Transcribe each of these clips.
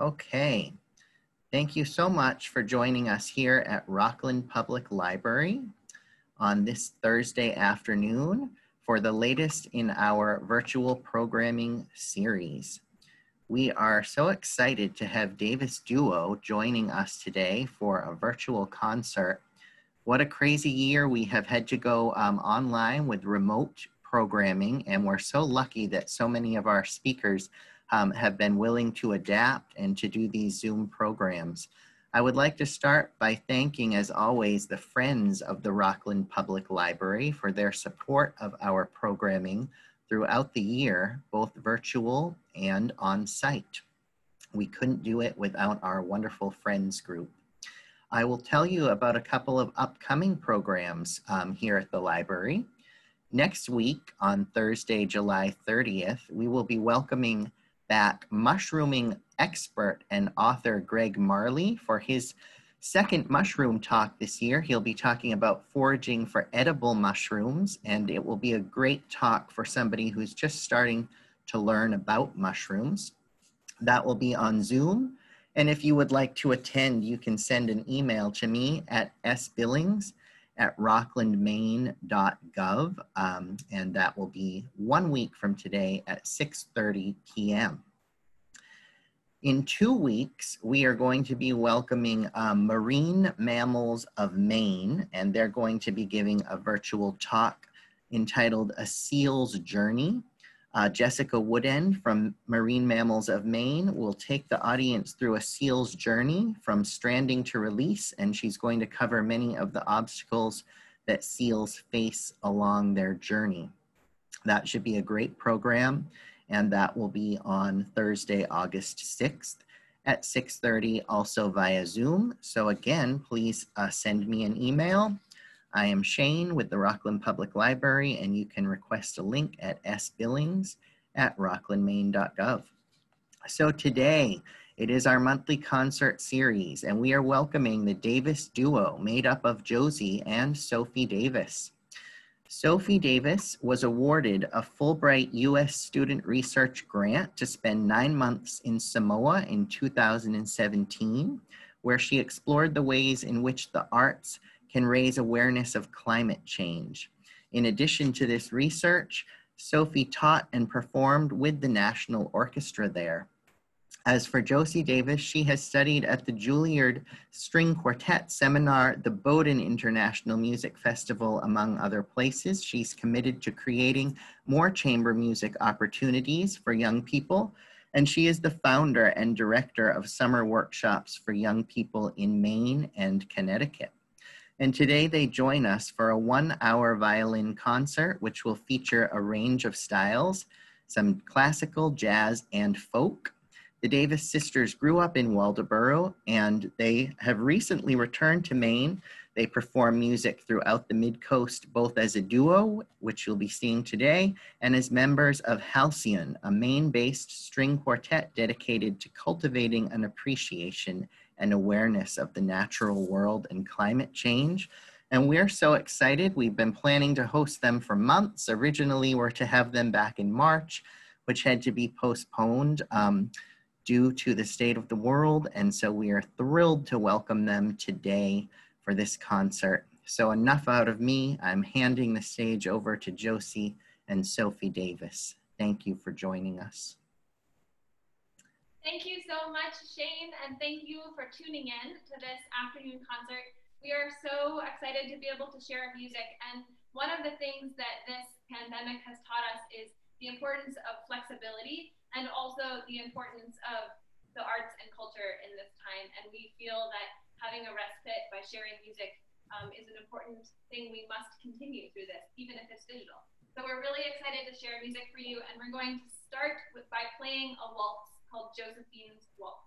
Okay. Thank you so much for joining us here at Rockland Public Library on this Thursday afternoon for the latest in our virtual programming series. We are so excited to have Davis Duo joining us today for a virtual concert. What a crazy year we have had to go um, online with remote programming, and we're so lucky that so many of our speakers um, have been willing to adapt and to do these Zoom programs. I would like to start by thanking, as always, the friends of the Rockland Public Library for their support of our programming throughout the year, both virtual and on site. We couldn't do it without our wonderful friends group. I will tell you about a couple of upcoming programs um, here at the library. Next week, on Thursday, July 30th, we will be welcoming back mushrooming expert and author Greg Marley for his second mushroom talk this year. He'll be talking about foraging for edible mushrooms, and it will be a great talk for somebody who's just starting to learn about mushrooms. That will be on Zoom. And if you would like to attend, you can send an email to me at sbillings at rocklandmaine.gov. Um, and that will be one week from today at 6.30 p.m. In two weeks, we are going to be welcoming um, Marine Mammals of Maine, and they're going to be giving a virtual talk entitled A Seal's Journey. Uh, Jessica Woodend from Marine Mammals of Maine will take the audience through a seal's journey from stranding to release, and she's going to cover many of the obstacles that seals face along their journey. That should be a great program, and that will be on Thursday, August 6th at 6.30, also via Zoom. So again, please uh, send me an email I am Shane with the Rockland Public Library, and you can request a link at sbillings at rocklandmaine.gov. So today, it is our monthly concert series, and we are welcoming the Davis duo made up of Josie and Sophie Davis. Sophie Davis was awarded a Fulbright U.S. Student Research Grant to spend nine months in Samoa in 2017, where she explored the ways in which the arts can raise awareness of climate change. In addition to this research, Sophie taught and performed with the National Orchestra there. As for Josie Davis, she has studied at the Juilliard String Quartet Seminar, the Bowdoin International Music Festival, among other places. She's committed to creating more chamber music opportunities for young people, and she is the founder and director of summer workshops for young people in Maine and Connecticut. And today they join us for a one hour violin concert, which will feature a range of styles, some classical, jazz, and folk. The Davis sisters grew up in Waldoboro and they have recently returned to Maine. They perform music throughout the mid coast, both as a duo, which you'll be seeing today, and as members of Halcyon, a Maine based string quartet dedicated to cultivating an appreciation and awareness of the natural world and climate change. And we're so excited. We've been planning to host them for months. Originally, we're to have them back in March, which had to be postponed um, due to the state of the world. And so we are thrilled to welcome them today for this concert. So enough out of me. I'm handing the stage over to Josie and Sophie Davis. Thank you for joining us. Thank you so much, Shane, and thank you for tuning in to this afternoon concert. We are so excited to be able to share our music, and one of the things that this pandemic has taught us is the importance of flexibility and also the importance of the arts and culture in this time. And we feel that having a respite by sharing music um, is an important thing we must continue through this, even if it's digital. So we're really excited to share music for you, and we're going to start with, by playing a waltz called Josephine's Waltz.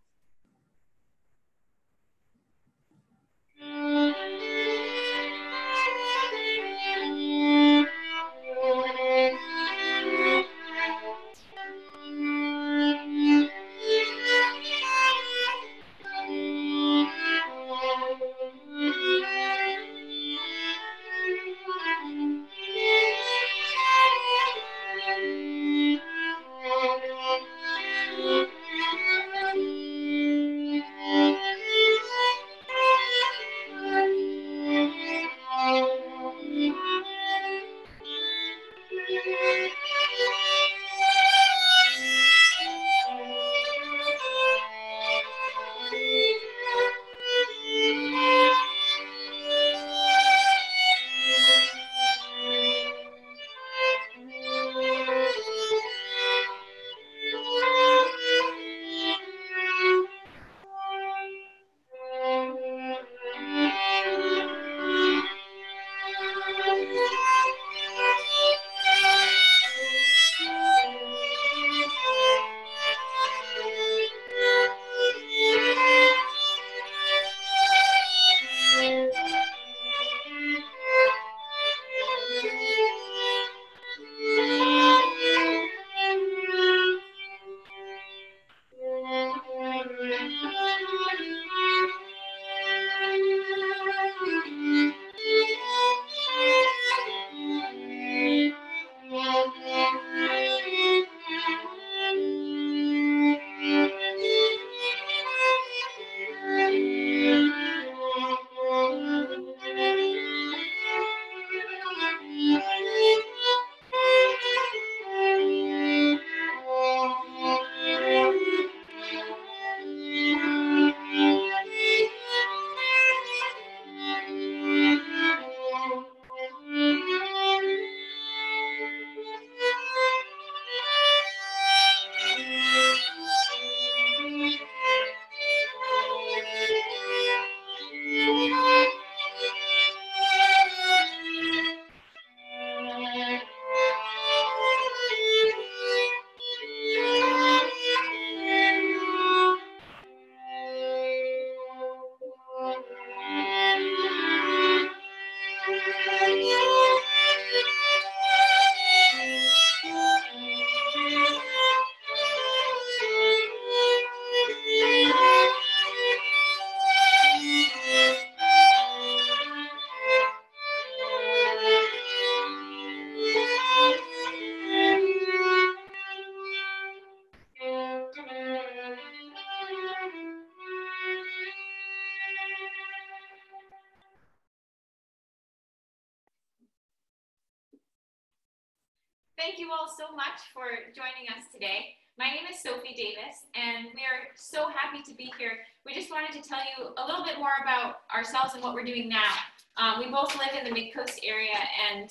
What we're doing now. Um, we both live in the Midcoast area, and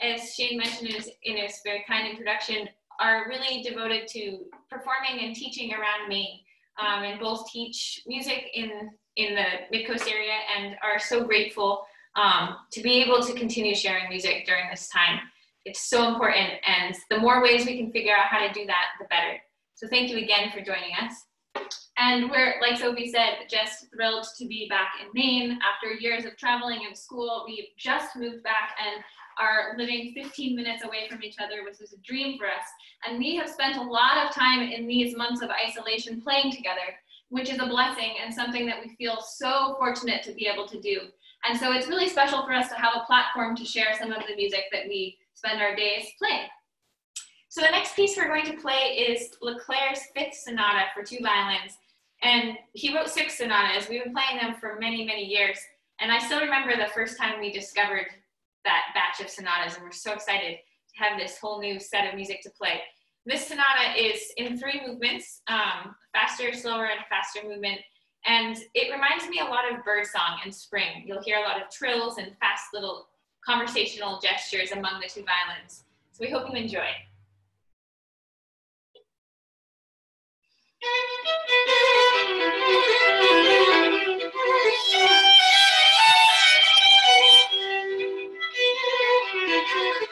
as Shane mentioned in his, very kind introduction, are really devoted to performing and teaching around Maine, um, and both teach music in in the Midcoast area, and are so grateful um, to be able to continue sharing music during this time. It's so important, and the more ways we can figure out how to do that, the better. So thank you again for joining us. And we're, like Sophie said, just thrilled to be back in Maine. After years of traveling and school, we've just moved back and are living 15 minutes away from each other, which is a dream for us. And we have spent a lot of time in these months of isolation playing together, which is a blessing and something that we feel so fortunate to be able to do. And so it's really special for us to have a platform to share some of the music that we spend our days playing. So the next piece we're going to play is Leclair's Fifth Sonata for two violins. And he wrote six sonatas. We've been playing them for many, many years. And I still remember the first time we discovered that batch of sonatas, and we're so excited to have this whole new set of music to play. This sonata is in three movements, um, faster, slower, and faster movement. And it reminds me a lot of birdsong in spring. You'll hear a lot of trills and fast little conversational gestures among the two violins. So we hope you enjoy. Thank you.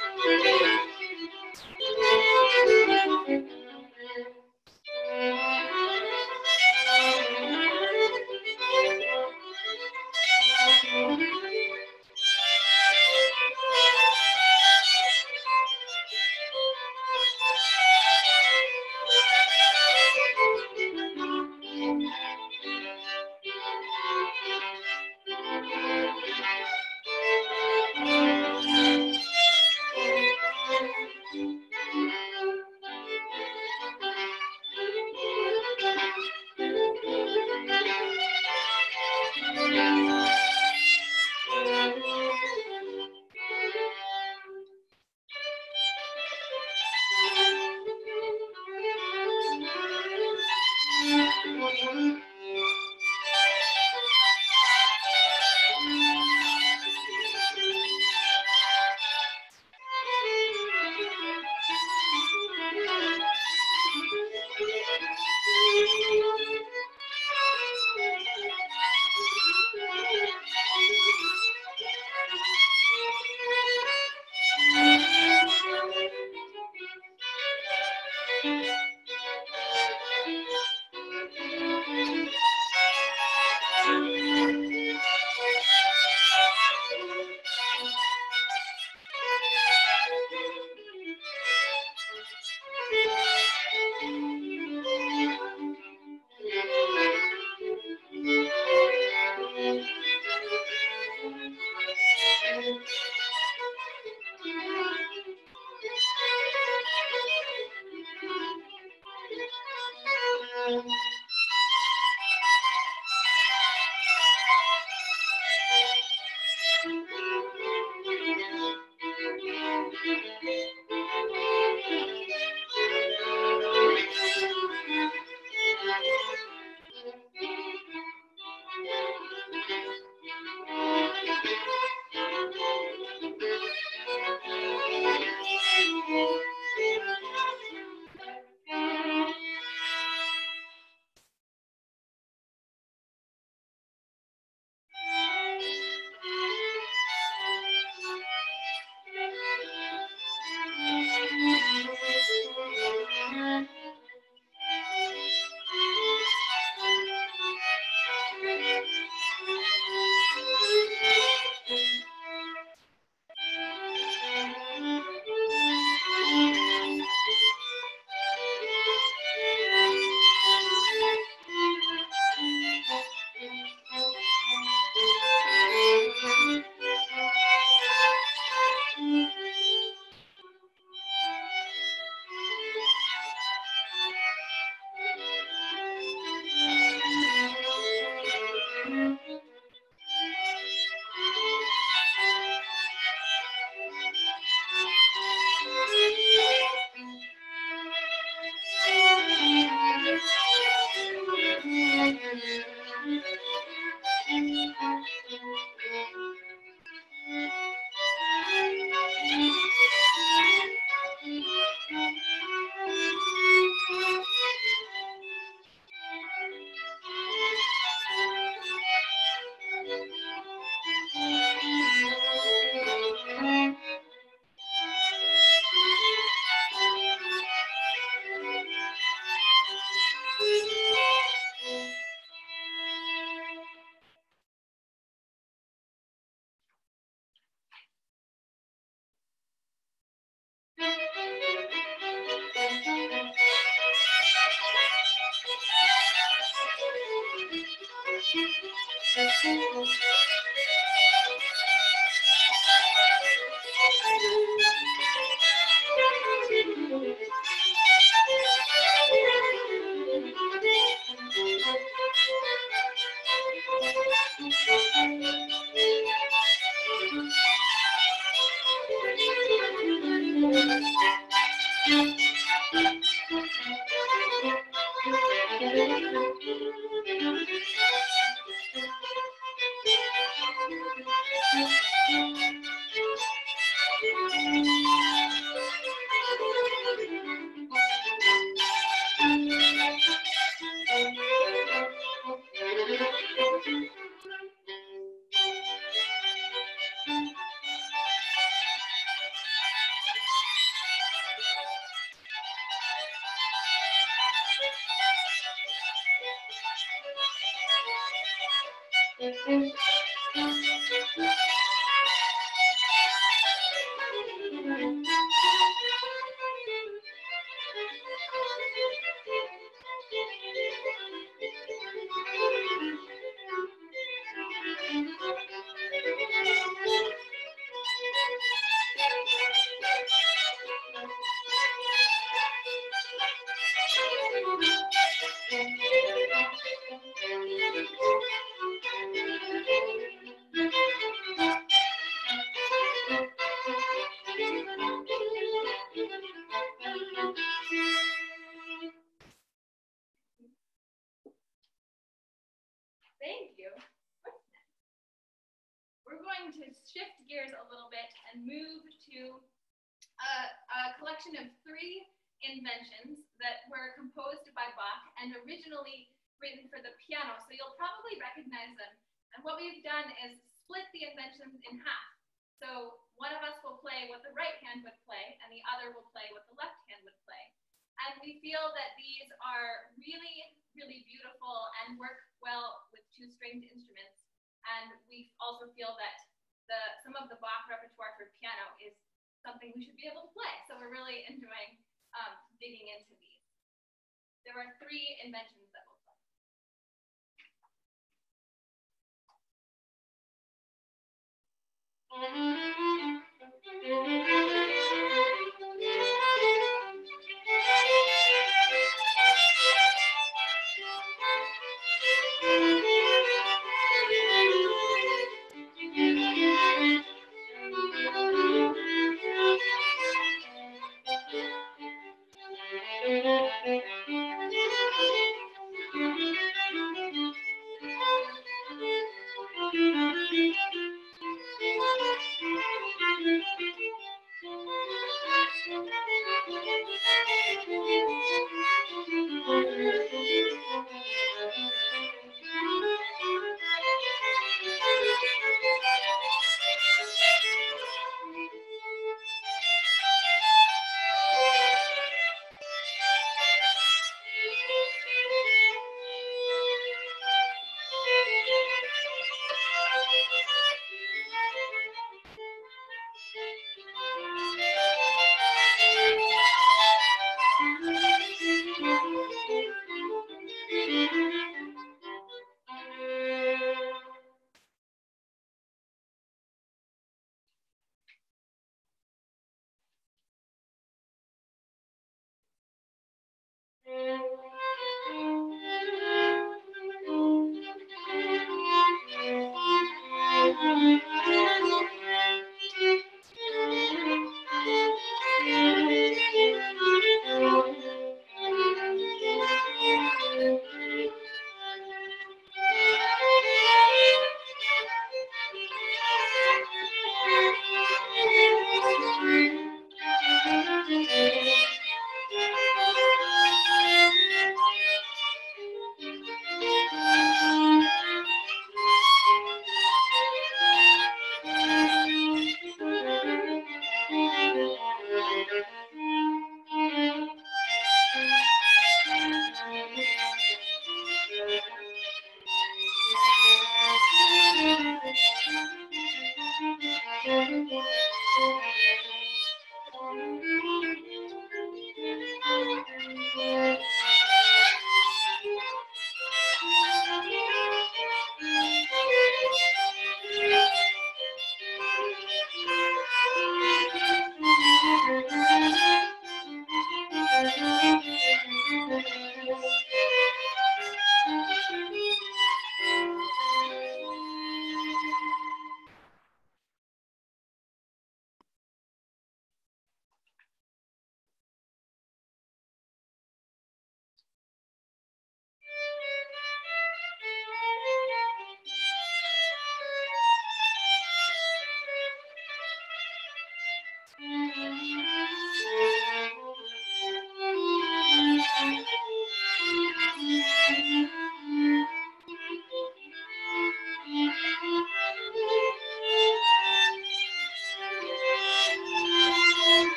Thank you.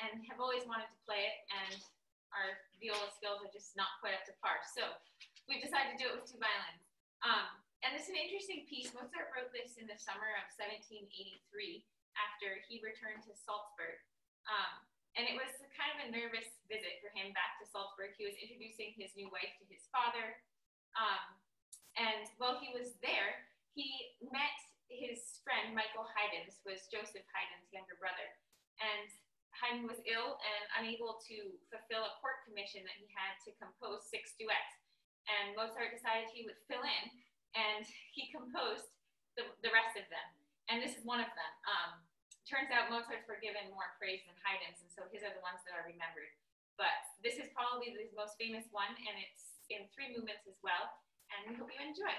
And have always wanted to play it. And our viola skills are just not quite up to par. So we've decided to do it with two violins. Um, and it's an interesting piece. Mozart wrote this in the summer of 1783 after he returned to Salzburg. Um, and it was kind of a nervous visit for him back to Salzburg. He was introducing his new wife to his father. Um, and while he was there, he met his friend, Michael Haydn. This was Joseph Haydn's younger brother. And Haydn was ill and unable to fulfill a court commission that he had to compose six duets. And Mozart decided he would fill in and he composed the, the rest of them. And this is one of them. Um, turns out Mozart's were given more praise than Haydn's, and so his are the ones that are remembered. But this is probably the most famous one, and it's in three movements as well. And we hope you enjoy.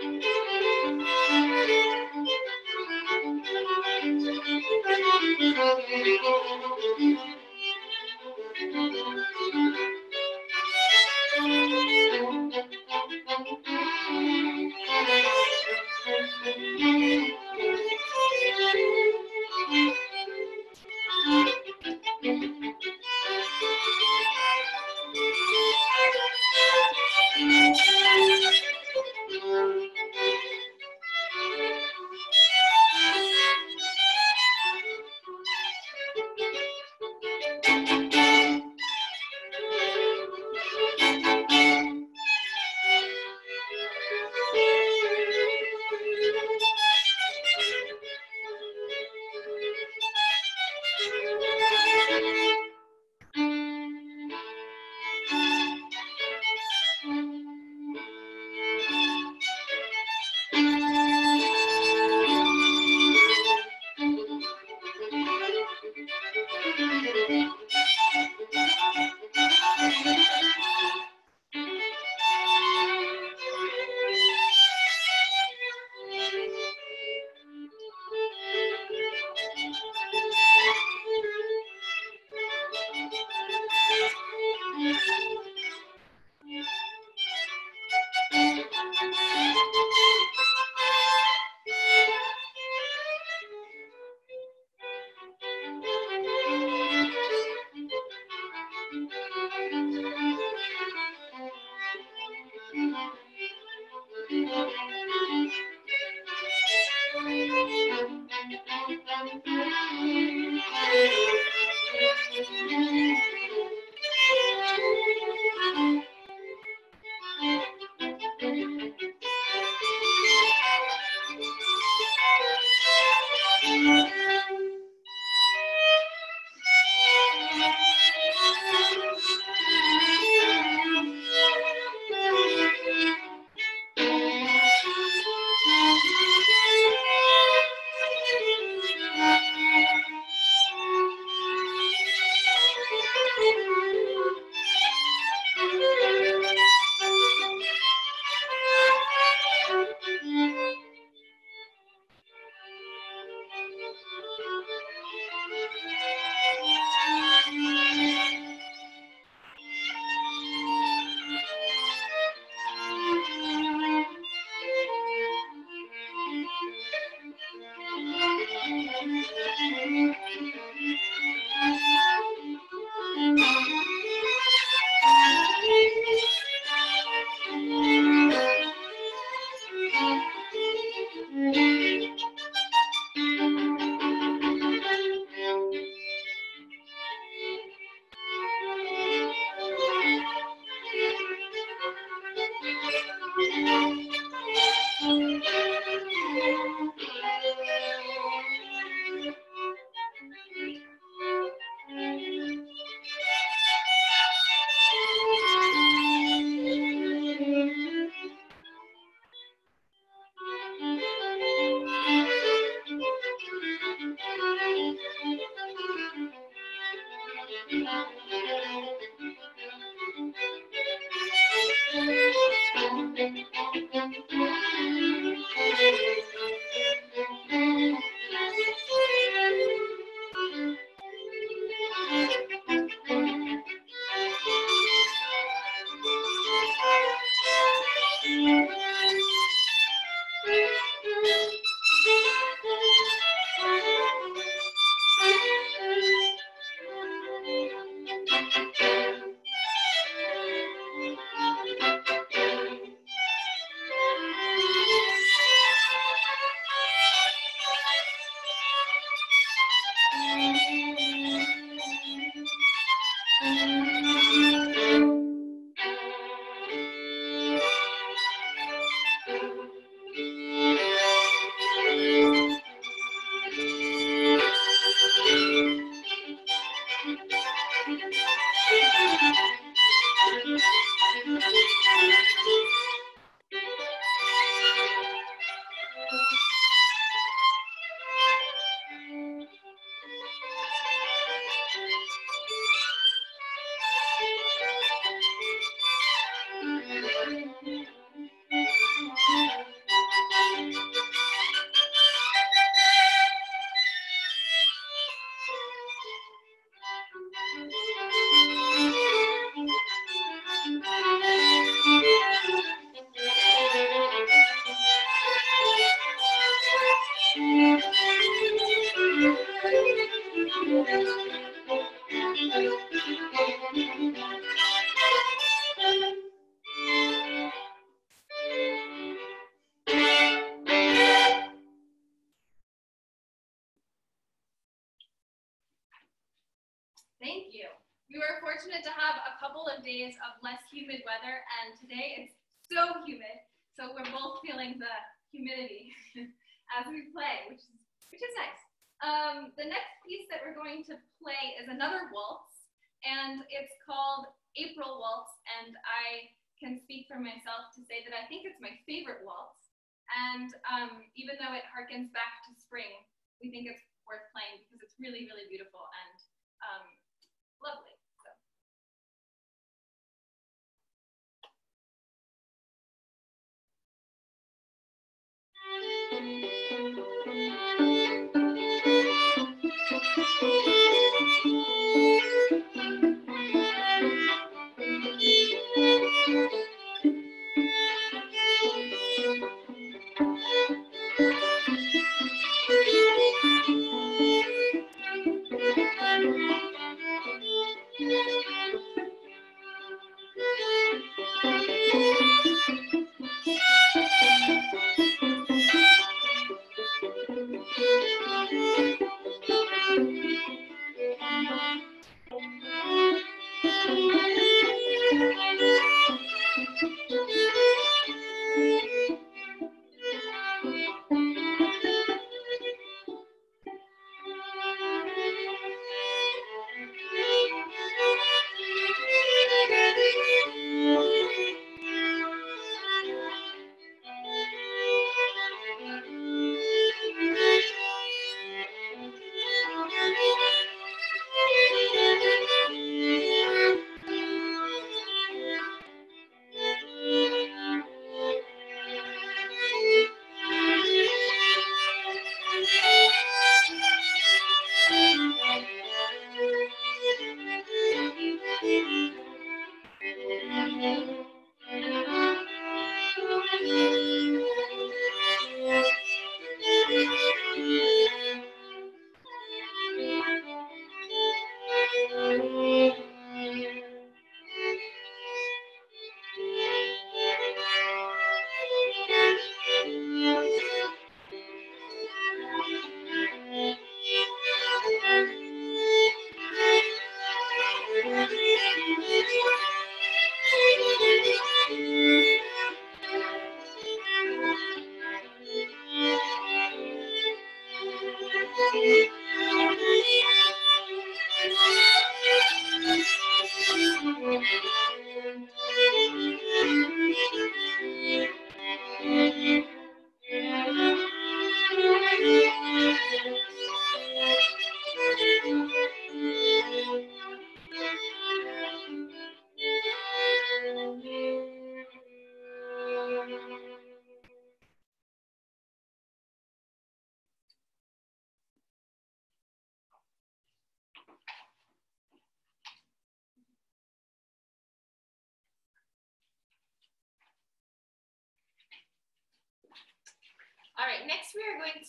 Thank you.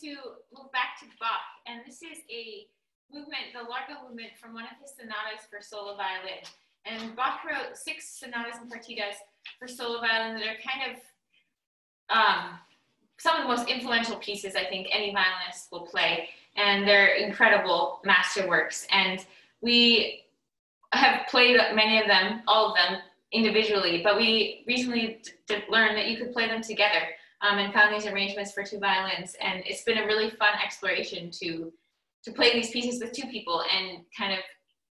To move back to Bach, and this is a movement, the Largo movement from one of his sonatas for solo violin. And Bach wrote six sonatas and partitas for solo violin that are kind of um, some of the most influential pieces I think any violinist will play. And they're incredible masterworks. And we have played many of them, all of them individually, but we recently learned that you could play them together um, and found these arrangements for two violins. And it's been a really fun exploration to to play these pieces with two people and kind of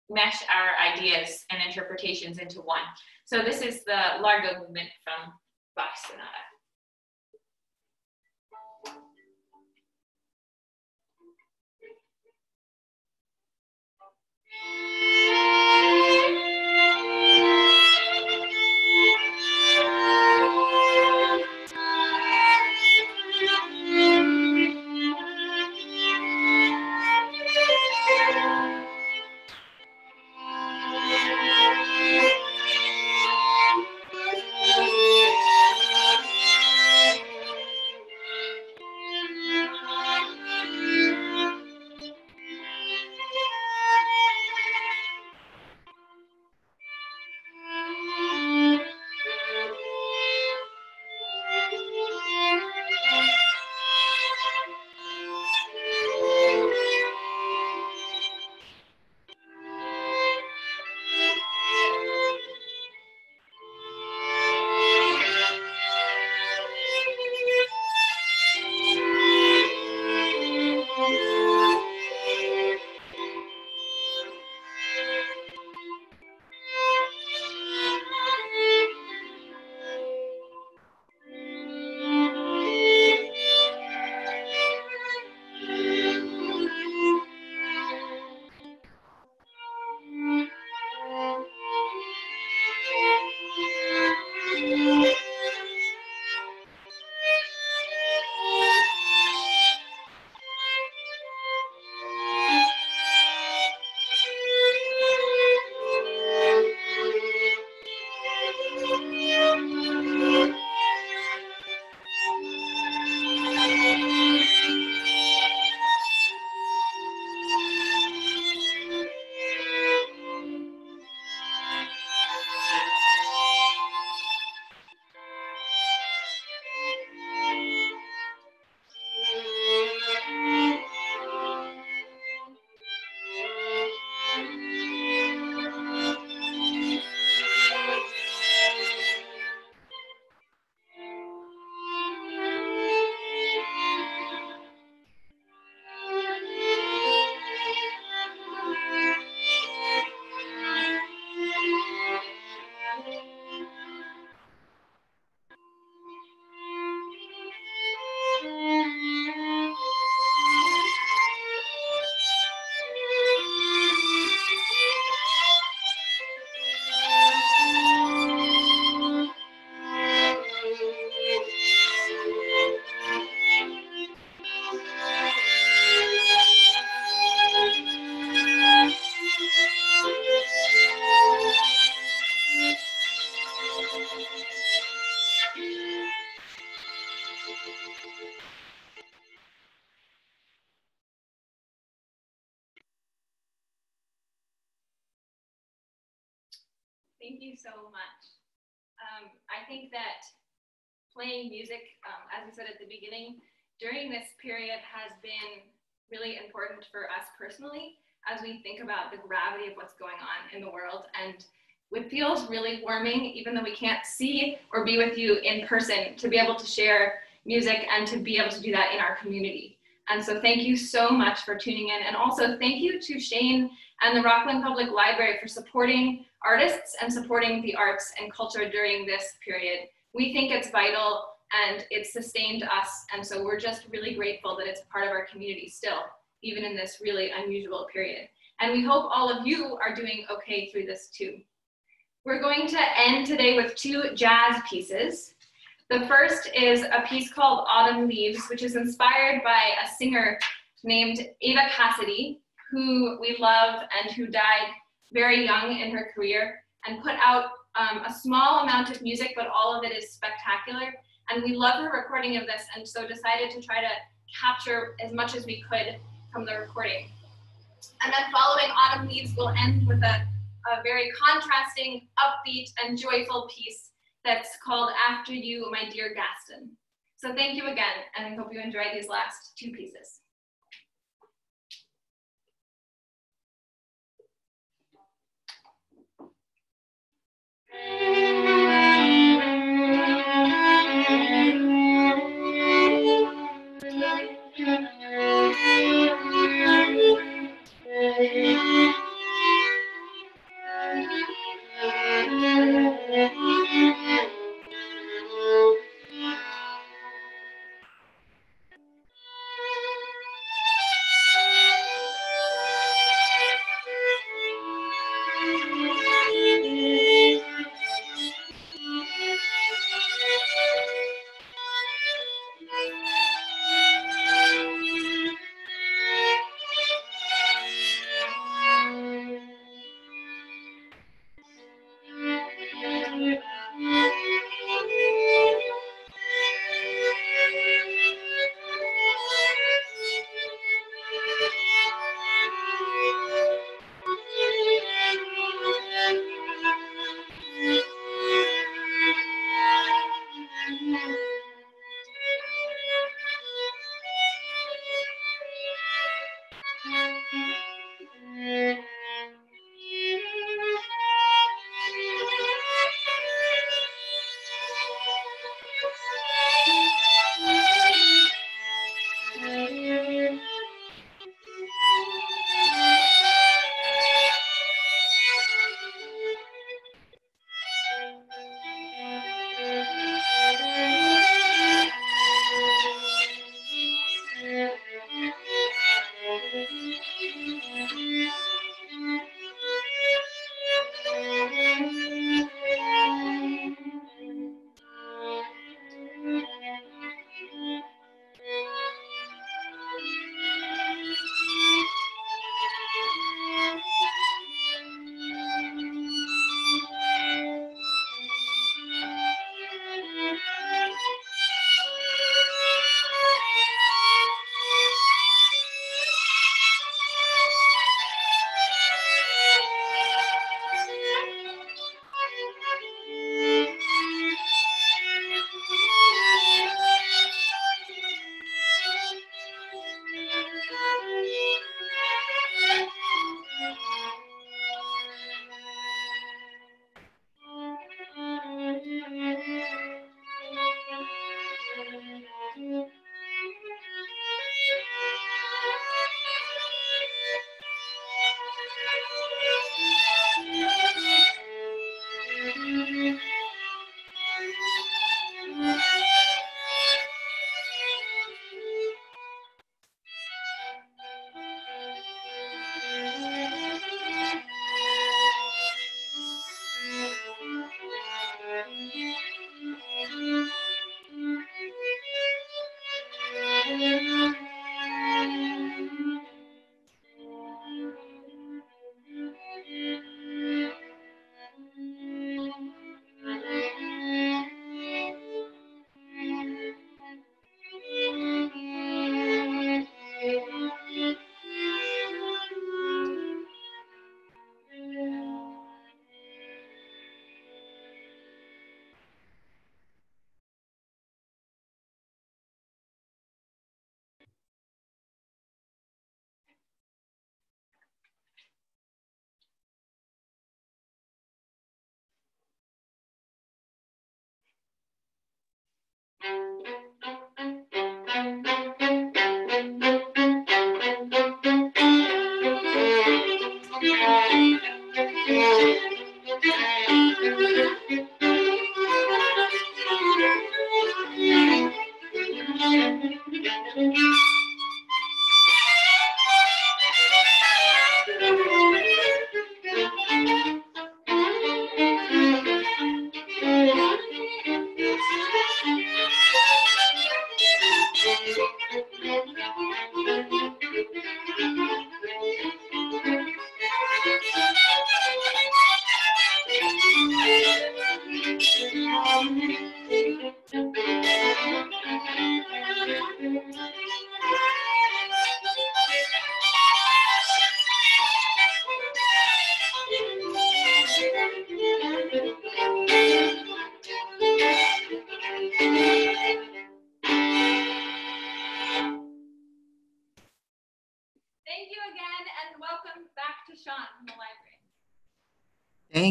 mesh our ideas and interpretations into one. So this is the Largo movement from Bach Sonata. In the world. And it feels really warming, even though we can't see or be with you in person, to be able to share music and to be able to do that in our community. And so thank you so much for tuning in. And also thank you to Shane and the Rockland Public Library for supporting artists and supporting the arts and culture during this period. We think it's vital and it's sustained us. And so we're just really grateful that it's part of our community still, even in this really unusual period. And we hope all of you are doing okay through this too. We're going to end today with two jazz pieces. The first is a piece called Autumn Leaves, which is inspired by a singer named Eva Cassidy, who we love and who died very young in her career and put out um, a small amount of music, but all of it is spectacular. And we love her recording of this, and so decided to try to capture as much as we could from the recording. And then following Autumn Leaves will end with a, a very contrasting, upbeat, and joyful piece that's called After You, My Dear Gaston. So thank you again, and I hope you enjoy these last two pieces.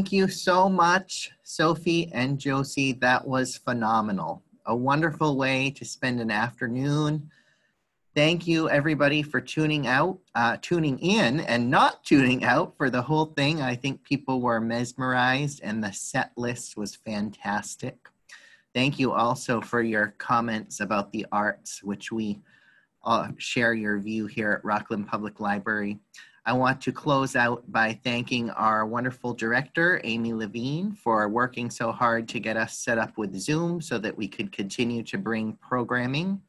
Thank you so much, Sophie and Josie. That was phenomenal. A wonderful way to spend an afternoon. Thank you, everybody, for tuning out, uh, tuning in, and not tuning out for the whole thing. I think people were mesmerized, and the set list was fantastic. Thank you also for your comments about the arts, which we uh, share your view here at Rockland Public Library. I want to close out by thanking our wonderful director, Amy Levine, for working so hard to get us set up with Zoom so that we could continue to bring programming.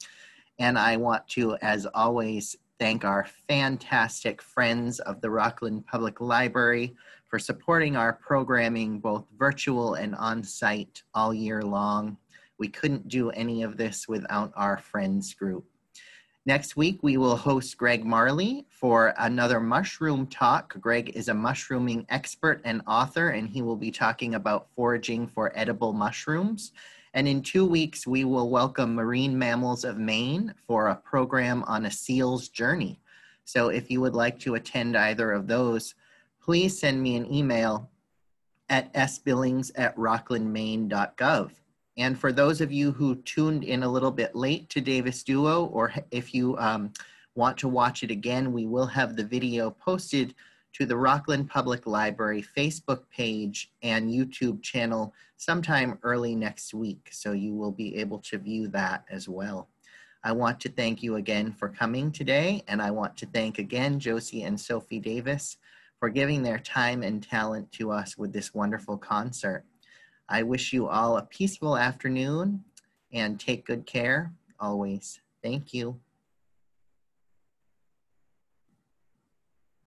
And I want to, as always, thank our fantastic friends of the Rockland Public Library for supporting our programming both virtual and on site all year long. We couldn't do any of this without our friends group. Next week, we will host Greg Marley for another mushroom talk. Greg is a mushrooming expert and author, and he will be talking about foraging for edible mushrooms. And in two weeks, we will welcome Marine Mammals of Maine for a program on a seal's journey. So if you would like to attend either of those, please send me an email at sbillings at rocklandmaine.gov. And for those of you who tuned in a little bit late to Davis Duo, or if you um, want to watch it again, we will have the video posted to the Rockland Public Library Facebook page and YouTube channel sometime early next week. So you will be able to view that as well. I want to thank you again for coming today. And I want to thank again Josie and Sophie Davis for giving their time and talent to us with this wonderful concert. I wish you all a peaceful afternoon and take good care always. Thank you.